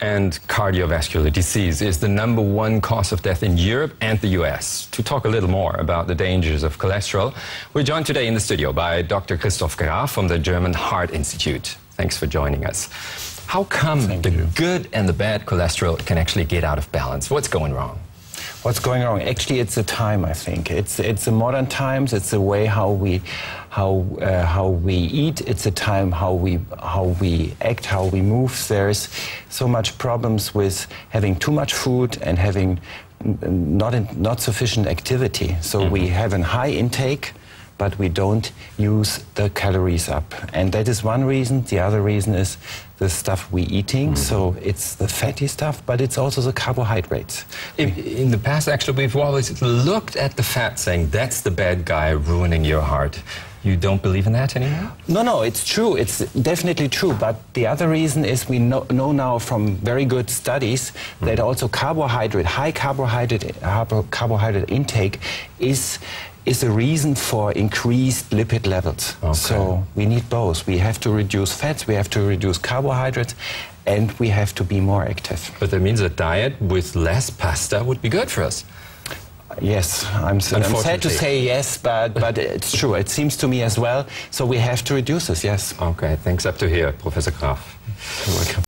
And cardiovascular disease is the number one cause of death in Europe and the US. To talk a little more about the dangers of cholesterol, we're joined today in the studio by Dr. Kristof Graf from the German Heart Institute. Thanks for joining us. How come Thank the you. good and the bad cholesterol can actually get out of balance? What's going wrong? What's going wrong? Actually, it's the time. I think it's it's the modern times. It's the way how we how uh, how we eat. It's the time how we how we act, how we move. There's so much problems with having too much food and having not in, not sufficient activity. So we have a high intake. But we don't use the calories up, and that is one reason. The other reason is the stuff we're eating. Mm. So it's the fatty stuff, but it's also the carbohydrates. In, in the past, actually, we've always looked at the fat saying that's the bad guy ruining your heart. You don't believe in that anymore? No, no, it's true. It's definitely true. But the other reason is we know, know now from very good studies that also carbohydrate, high carbohydrate, carbohydrate intake is is a reason for increased lipid levels. Okay. So we need both. We have to reduce fats, we have to reduce carbohydrates, and we have to be more active. But that means a diet with less pasta would be good for us. Yes, I'm, I'm sad to say yes, but, but it's true. It seems to me as well. So we have to reduce this, yes. Okay, thanks up to here, Professor Graf. You're welcome.